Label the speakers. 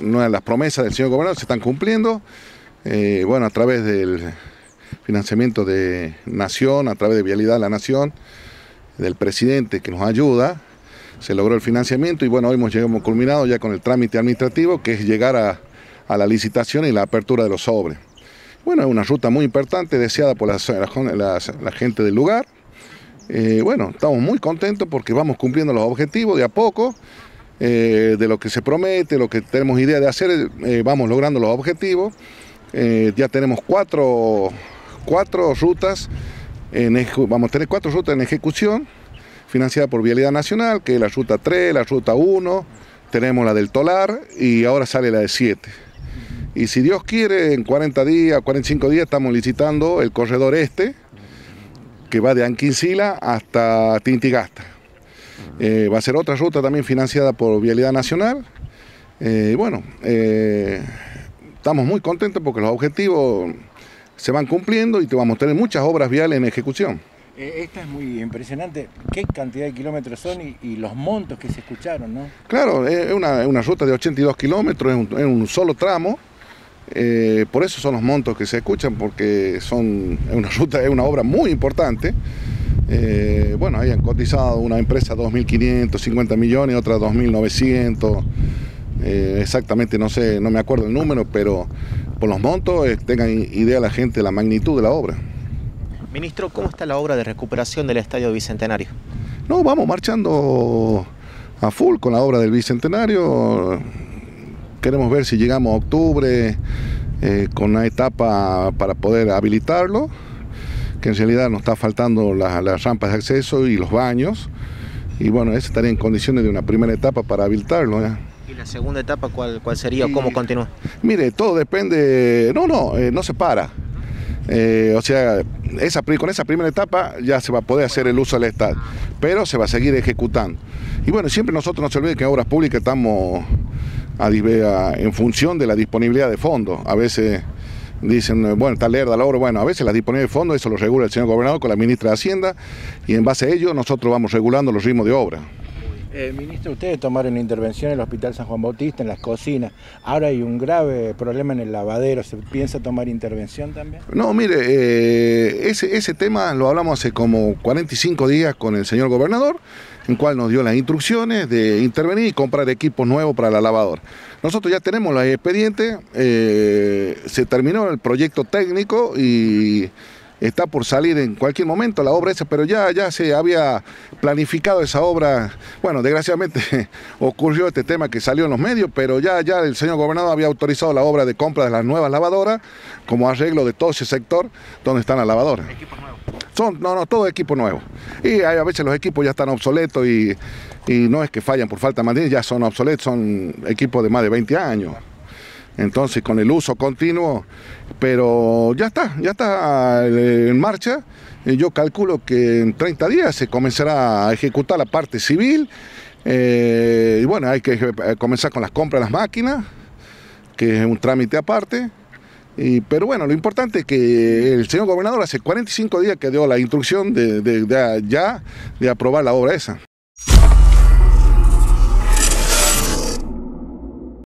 Speaker 1: Las promesas del señor gobernador se están cumpliendo, eh, bueno, a través del financiamiento de Nación, a través de Vialidad de la Nación, del presidente que nos ayuda, se logró el financiamiento y bueno, hoy hemos llegado culminado ya con el trámite administrativo, que es llegar a, la licitación y la apertura de los sobres. Bueno, es una ruta muy importante, deseada por la, gente del lugar. Eh, bueno, estamos muy contentos porque vamos cumpliendo los objetivos de a poco. Eh, de lo que se promete, lo que tenemos idea de hacer, eh, vamos logrando los objetivos. Eh, ya tenemos cuatro, cuatro rutas, vamos a tener cuatro rutas en ejecución, financiada por Vialidad Nacional, que es la ruta 3, la ruta 1, tenemos la del Tolar y ahora sale la de 7. Y si Dios quiere, en 40 días, 45 días estamos licitando el corredor este, que va de Anquincila hasta Tintigasta. Eh, va a ser otra ruta también financiada por Vialidad Nacional. Eh, bueno, eh, estamos muy contentos porque los objetivos se van cumpliendo y vamos a tener muchas obras viales en ejecución.
Speaker 2: Esta es muy impresionante. ¿Qué cantidad de kilómetros son y, los montos que se escucharon? ¿no?
Speaker 1: Claro, es una, ruta de 82 kilómetros, es un, solo tramo. por eso son los montos que se escuchan, porque son, es una ruta, es una obra muy importante. Eh, bueno, hayan cotizado una empresa 2.550 millones, otra 2.900, eh, exactamente no sé, no me acuerdo el número, pero por los montos eh, tengan idea la gente de la magnitud de la obra.
Speaker 3: Ministro, ¿cómo está la obra de recuperación del Estadio Bicentenario?
Speaker 1: No, vamos marchando a full con la obra del Bicentenario. Queremos ver si llegamos a octubre con una etapa para poder habilitarlo que en realidad nos está faltando las rampas de acceso y los baños. Y bueno, eso estaría en condiciones de una primera etapa para habilitarlo.
Speaker 3: ¿Y la segunda etapa cuál, cuál sería o cómo continúa?
Speaker 1: Mire, todo depende, no, no, eh, no se para. Eh, o sea, esa, con esa primera etapa ya se va a poder hacer el uso del Estado, pero se va a seguir ejecutando. Y bueno, siempre nosotros no se olvide que en obras públicas estamos a, en función de la disponibilidad de fondos. A veces dicen, bueno, está lerda la obra, bueno, a veces la disponibilidad de fondos, eso lo regula el señor gobernador con la ministra de Hacienda y en base a ello nosotros vamos regulando los ritmos de obra.
Speaker 2: Eh, ministro, ustedes tomaron intervención en el Hospital San Juan Bautista, en las cocinas. Ahora hay un grave problema en el lavadero. ¿Se piensa tomar intervención también?
Speaker 1: No, mire, eh, ese, tema lo hablamos hace como 45 días con el señor gobernador en cual nos dio las instrucciones de intervenir y comprar equipos nuevos para la lavadora. Nosotros ya tenemos los expedientes, eh, se terminó el proyecto técnico y está por salir en cualquier momento la obra esa, pero ya, ya se había planificado esa obra. Bueno, desgraciadamente ocurrió este tema que salió en los medios, pero ya, ya el señor gobernador había autorizado la obra de compra de las nuevas lavadoras como arreglo de todo ese sector donde están las lavadoras. Son, no, no, todo equipo nuevo. Y a veces los equipos ya están obsoletos y, no es que fallan por falta de mantenimiento, ya son obsoletos, son equipos de más de 20 años. Entonces, con el uso continuo, pero ya está, ya está eh, en marcha. Yo calculo que en 30 días se comenzará a ejecutar la parte civil. Eh, y bueno, hay que eh, comenzar con las compras de las máquinas, que es un trámite aparte pero bueno, lo importante es que el señor gobernador hace 45 días que dio la instrucción de, ya de aprobar la obra esa.